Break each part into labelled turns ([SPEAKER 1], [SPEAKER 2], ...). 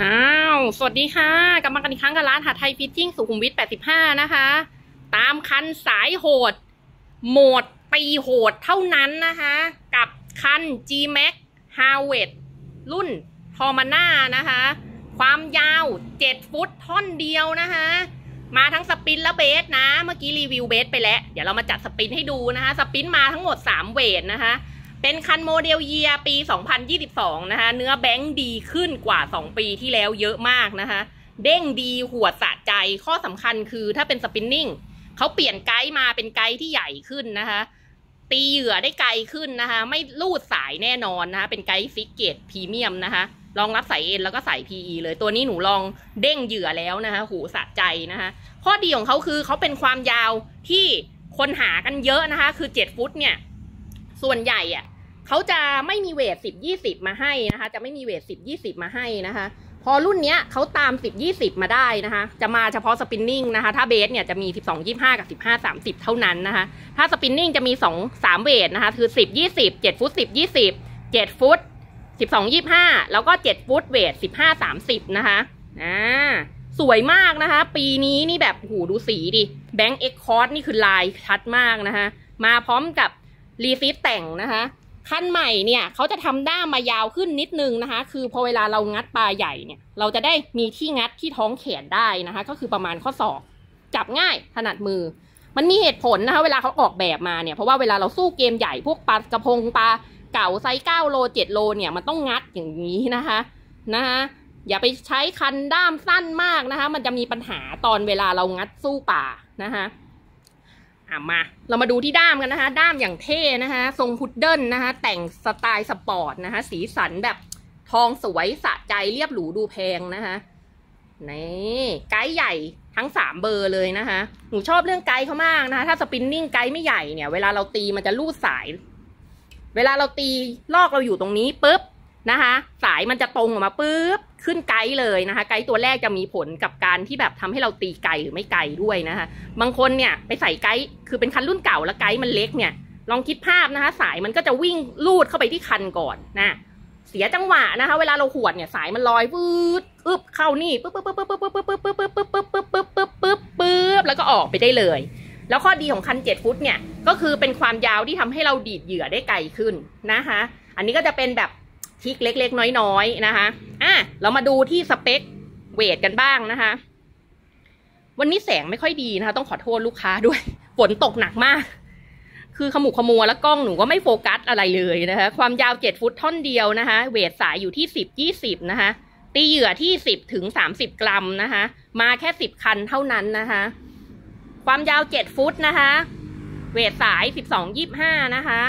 [SPEAKER 1] อ้าว สวัสดีค่ะ กลับมากันอีกครั้งกับร้านหาไทย fishing สุขุมวิท 85 นะคะ ตามคันสายโหด โหมดตีโหดเท่านั้นนะคะ กับคัน G-Max h a r v e t รุ่นทอมาน่านะคะ ความยาว 7 ฟุตท่อนเดียวนะคะ มาทั้ง spin และ bait นะ เมื่อกี้รีวิว bait ไปแล้ว เดี๋ยวเรามาจัด spin ให้ดูนะคะ spin มาทั้งหมด 3 weight นะคะ เป็นคัน model year ปี 2022 นะคะ เนื้อ blank ดีขึ้นกว่า 2 ปีที่แล้วเยอะมากนะคะ เด้งดีหัวสะใจ ข้อสำคัญคือถ้าเป็น spinning เขาเปลี่ยนไกด์มาเป็นไกด์ที่ใหญ่ขึ้นนะคะ ตีเหยื่อได้ไกลขึ้นนะคะ ไม่รูดสายแน่นอนนะคะ เป็นไกด์ฟิกเกตพรีเมียมนะคะรองรับสายเอ็นแล้วก็สาย PE เลย ตัวนี้หนูลองเด้งเหยื่อแล้วนะคะ หูสะใจนะคะ ข้อดีของเขาคือเขาเป็นความยาวที่คนหากันเยอะนะคะ คือ 7 ฟุตเนี่ย ส่วนใหญ่อะเขาจะไม่มีเวทสิบยี่สิบมาให้นะคะ จะไม่มีเวทสิบยี่สิบมาให้นะคะ พอรุ่นเนี้ยเขาตามสิบยี่สิบมาได้นะคะ จะมาเฉพาะสปินนิ่งนะคะ ถ้าเบสเนี่ยจะมีสิบสองยี่ห้ากับสิบห้าสามสิบเท่านั้นนะคะ ถ้าสปินนิ่งจะมีสองสามเวทนะคะ คือสิบยี่สิบเจ็ดฟุตสิบยี่สิบเจ็ดฟุตสิบสองยี่ห้าแล้วก็เจ็ดฟุตเวทสิบห้าสามสิบนะคะอ่าสวยมากนะคะ ปีนี้นี่แบบหูดูสีดิ blank X-core นี่คือลายชัดมากนะคะ มาพร้อมกับ รีฟิตแต่งนะคะคันใหม่เนี่ยเขาจะทำด้ามมายาวขึ้นนิดนึงนะคะ คือพอเวลาเรางัดปลาใหญ่เนี่ย เราจะได้มีที่งัดที่ท้องแขนได้นะคะ ก็คือประมาณข้อศอก จับง่ายถนัดมือ มันมีเหตุผลนะคะ เวลาเขาออกแบบมาเนี่ย เพราะว่าเวลาเราสู้เกมใหญ่พวกปลากระพงปลาเก๋าไซส์เก้าโลเจ็ดโลเนี่ยมันต้องงัดอย่างนี้นะคะนะคะอย่าไปใช้คันด้ามสั้นมากนะคะ มันจะมีปัญหาตอนเวลาเรางัดสู้ปลานะคะ อะมา เรามาดูที่ด้ามกันนะคะ ด้ามอย่างเท่นะคะ ทรงพุดเดิ้ลนะคะ แต่งสไตล์สปอร์ตนะคะ สีสันแบบทองสวยสะใจเรียบหรูดูแพงนะคะนี่ไกด์ใหญ่ทั้งสามเบอร์เลยนะคะ หนูชอบเรื่องไกด์เขามากนะคะ ถ้า spinning guide ไม่ใหญ่เนี่ย เวลาเราตีมันจะรูดสาย เวลาเราตีลอกเราอยู่ตรงนี้ปุ๊บ นะคะ สายมันจะตรงออกมาปุ๊บขึ้นไกด์เลยนะคะ ไกด์ตัวแรกจะมีผลกับการที่แบบทำให้เราตีไกลหรือไม่ไกลด้วยนะคะ บางคนเนี่ยไปใส่ไกด์คือเป็นคันรุ่นเก่าแล้วไกด์มันเล็กเนี่ย ลองคิดภาพนะคะ สายมันก็จะวิ่งลูดเข้าไปที่คันก่อนนะเสียจังหวะนะคะ เวลาเราขวดเนี่ยสายมันลอยปื๊ดอึบเข้านี่ปึ๊บปึ๊บปึ๊บปึ๊บปึ๊บปึ๊บปึ๊บปึ๊บปึ๊บปึ๊บปึ๊บปึ๊บปึ๊บปึ๊บปึ๊บแล้วก็ออกไปได้เลย แล้วข้อดีของคันเจ็ดฟุตเนี่ยก็คือเป็นความยาวที่ทำให้เราดีดเหยื่อได้ไกลขึ้นนะคะ อันนี้ก็จะเป็นแบบ ทิกเล็ก ๆ น้อยๆนะคะอะเรามาดูที่สเปคเวทกันบ้างนะคะ วันนี้แสงไม่ค่อยดีนะคะ ต้องขอโทษลูกค้าด้วย ฝนตกหนักมาก คือขมุขมัวแล้วกล้องหนูก็ไม่โฟกัสอะไรเลยนะคะ ความยาวเจ็ดฟุตท่อนเดียวนะคะ เวทสายอยู่ที่สิบยี่สิบนะคะตีเหยื่อที่สิบถึงสามสิบกรัมนะคะ มาแค่สิบคันเท่านั้นนะคะ ความยาวเจ็ดฟุตนะคะ เวทสายสิบสองยี่ห้านะคะ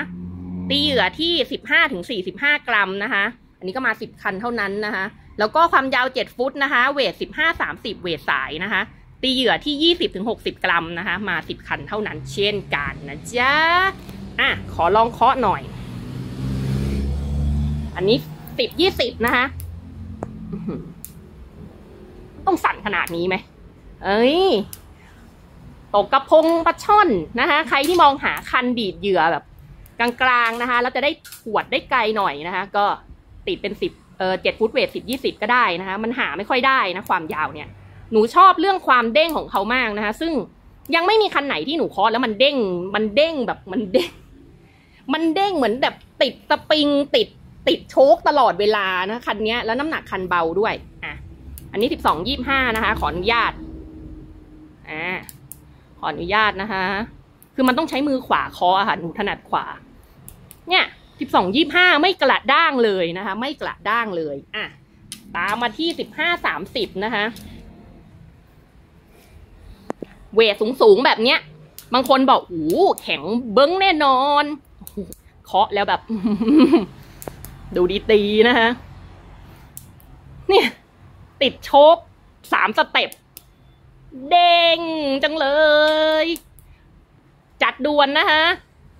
[SPEAKER 1] ตีเหยื่อที่สิบห้าถึงสี่สิบห้ากรัมนะคะ อันนี้ก็มาสิบคันเท่านั้นนะคะ แล้วก็ความยาวเจ็ดฟุตนะคะ เวทสิบห้าสามสิบเวทสายนะคะ ตีเหยื่อที่ยี่สิบถึงหกสิบกรัมนะคะ มาสิบคันเท่านั้นเช่นกันนะจ๊ะ อะ ขอลองเคาะหน่อย อันนี้สิบยี่สิบนะคะ ต้องสั่นขนาดนี้ไหม เอ้ย ตกกระพงปลาช่อนนะคะ ใครที่มองหาคันดีดเหยื่อแบบ กลางๆนะคะ แล้วจะได้ขวดได้ไกลหน่อยนะคะ ก็ติดเป็นสิบเออเจ็ดฟุตเวทสิบยี่สิบก็ได้นะคะ มันหาไม่ค่อยได้นะความยาวเนี่ย หนูชอบเรื่องความเด้งของเขามากนะคะ ซึ่งยังไม่มีคันไหนที่หนูเคาะแล้วมันเด้ง มันเด้งแบบมันเด้ง มันเด้งเหมือนแบบติดสปริงติดติดโชคตลอดเวลานะคันเนี้ยแล้วน้ำหนักคันเบาด้วยอะอันนี้สิบสองยี่ห้านะคะ ขออนุญาตอ่าขออนุญาตนะคะ คือมันต้องใช้มือขวาเคาะอะค่ะหนูถนัดขวา เนี่ยสิบสองยี่ห้าไม่กระด้างเลยนะคะ ไม่กระด้างเลยอะตามมาที่สิบห้าสามสิบนะคะ เวทสูงๆแบบเนี้ย บางคนบอกโอ้แข็งเบิ้งแน่นอนเคาะแล้วแบบ ดูดีตีนะคะเนี่ย ติดโช้คสามสเต็ป เด้งจังเลย จัดด่วนนะคะ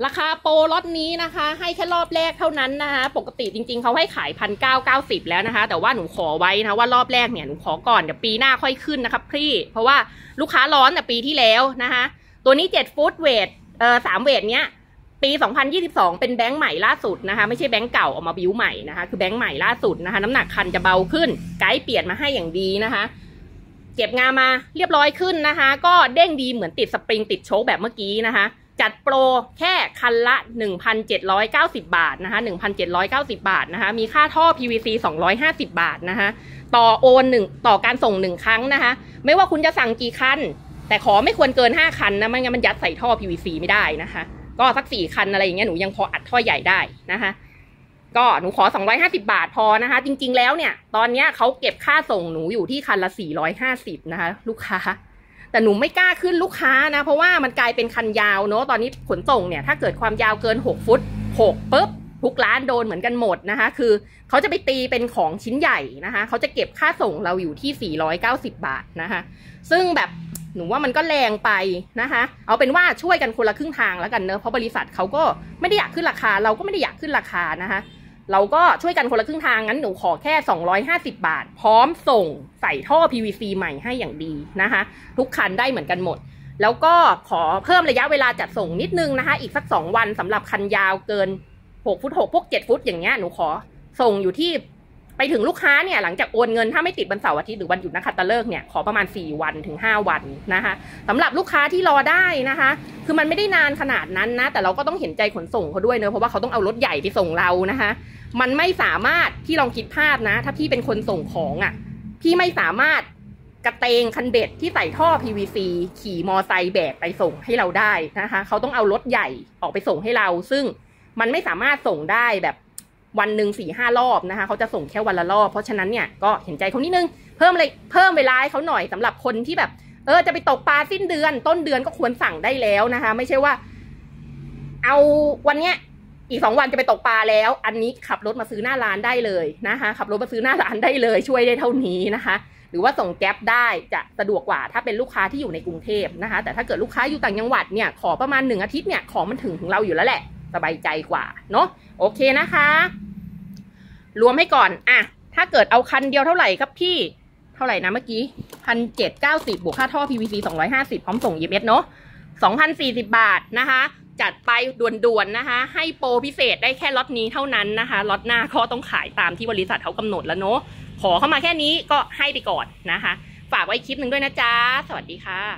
[SPEAKER 1] ราคาโปรล็อตนี้นะคะ ให้แค่รอบแรกเท่านั้นนะคะ ปกติจริงๆ เขาให้ขายพันเก้าเก้าสิบแล้วนะคะ แต่ว่าหนูขอไว้นะว่ารอบแรกเนี่ยหนูขอก่อนเดี๋ยวปีหน้าค่อยขึ้นนะครับพี่ เพราะว่าลูกค้าร้อนแต่ปีที่แล้วนะคะ ตัวนี้เจ็ดฟุตเวทเอ่อสามเวทเนี้ยปี 2022 เป็นแบงค์ใหม่ล่าสุดนะคะ ไม่ใช่แบงค์เก่าออกมาบิวใหม่นะคะ คือแบงค์ใหม่ล่าสุดนะคะ น้ำหนักคันจะเบาขึ้น ไกด์เปลี่ยนมาให้อย่างดีนะคะ เก็บงามาเรียบร้อยขึ้นนะคะ ก็เด้งดีเหมือนติดสปริงติดโชคแบบเมื่อกี้นะคะ จัดโปรแค่คันละ 1,790 บาทนะคะ1,790 บาทนะคะ มีค่าท่อ PVC 250 บาทนะคะ ต่อโอนหนึ่งต่อการส่งหนึ่งครั้งนะคะ ไม่ว่าคุณจะสั่งกี่คัน แต่ขอไม่ควรเกิน 5 คันนะไม่งั้นมันยัดใส่ท่อ PVC ไม่ได้นะคะ ก็สักสี่คันอะไรอย่างเงี้ยหนูยังพออัดท่อใหญ่ได้นะคะก็หนูขอ 250 บาทพอนะคะ จริง ๆ แล้วเนี่ย ตอนเนี้ยเขาเก็บค่าส่งหนูอยู่ที่คันละ 450 นะคะ ลูกค้า แต่หนูไม่กล้าขึ้นลูกค้านะ เพราะว่ามันกลายเป็นคันยาวเนอะตอนนี้ขนส่งเนี่ยถ้าเกิดความยาวเกิน 6 ฟุต6ปุ๊บทุกร้านโดนเหมือนกันหมดนะคะ คือเขาจะไปตีเป็นของชิ้นใหญ่นะคะ เขาจะเก็บค่าส่งเราอยู่ที่ 490 บาทนะคะ ซึ่งแบบหนูว่ามันก็แรงไปนะคะ เอาเป็นว่าช่วยกันคนละครึ่งทางแล้วกันเนอะเพราะบริษัทเขาก็ไม่ได้อยากขึ้นราคา เราก็ไม่ได้อยากขึ้นราคานะคะ เราก็ช่วยกันคนละครึ่งทางงั้นหนูขอแค่ 250 บาท พร้อมส่งใส่ท่อ PVC ใหม่ให้อย่างดีนะคะ ทุกคันได้เหมือนกันหมด แล้วก็ขอเพิ่มระยะเวลาจัดส่งนิดนึงนะคะ อีกสัก 2 วันสำหรับคันยาวเกิน 6 ฟุต 6 พวก 7 ฟุตอย่างเงี้ยหนูขอส่งอยู่ที่ ไปถึงลูกค้าเนี่ยหลังจากโอนเงินถ้าไม่ติดวันเสาร์อาทิตย์หรือวันหยุดนักขัตฤกษ์เนี่ยขอประมาณ 4 วันถึง 5 วันนะคะสำหรับลูกค้าที่รอได้นะคะ คือมันไม่ได้นานขนาดนั้นนะ แต่เราก็ต้องเห็นใจขนส่งเขาด้วยเนอะเพราะว่าเขาต้องเอารถใหญ่ไปส่งเรานะคะ มันไม่สามารถที่ลองคิดภาพนะ ถ้าพี่เป็นคนส่งของอะ่ะพี่ไม่สามารถกระเตงคันเบ็ดที่ใส่ท่อ PVC ขี่มอไซค์แบกไปส่งให้เราได้นะคะ เขาต้องเอารถใหญ่ออกไปส่งให้เรา ซึ่งมันไม่สามารถส่งได้แบบ วันหนึ่งสี่ห้ารอบนะคะ เขาจะส่งแค่วันละรอบ เพราะฉะนั้นเนี่ยก็เห็นใจเขานิดนึง เพิ่มเลยเพิ่มเวลาให้เขาหน่อยสำหรับคนที่แบบ เออจะไปตกปลาสิ้นเดือน ต้นเดือนก็ควรสั่งได้แล้วนะคะ ไม่ใช่ว่า เอาวันเนี้ยอีกสองวันจะไปตกปลาแล้ว อันนี้ขับรถมาซื้อหน้าร้านได้เลยนะคะ ขับรถมาซื้อหน้าร้านได้เลย ช่วยได้เท่านี้นะคะ หรือว่าส่งแก๊ปได้จะสะดวกกว่า ถ้าเป็นลูกค้าที่อยู่ในกรุงเทพนะคะ แต่ถ้าเกิดลูกค้าอยู่ต่างจังหวัดเนี่ยขอประมาณหนึ่งอาทิตย์เนี่ยของมันถึงถึงเราอยู่แล้วแหละ สบายใจกว่าเนาะโอเคนะคะ รวมให้ก่อนอะถ้าเกิดเอาคันเดียวเท่าไหร่ครับพี่ เท่าไหร่นะเมื่อกี้พันเจ็ดเก้าสิบบวกค่าท่อ PVC สองร้อยห้าสิบพร้อมส่ง EMS เนาะสองพันสี่สิบบาทนะคะ จัดไปด่วนๆนะคะ ให้โปรพิเศษได้แค่ล็อตนี้เท่านั้นนะคะล็อตหน้าก็ต้องขายตามที่บริษัทเขากำหนดแล้วเนาะขอเข้ามาแค่นี้ก็ให้ไปก่อนนะคะ ฝากไว้คลิปหนึ่งด้วยนะจ๊ะ สวัสดีค่ะ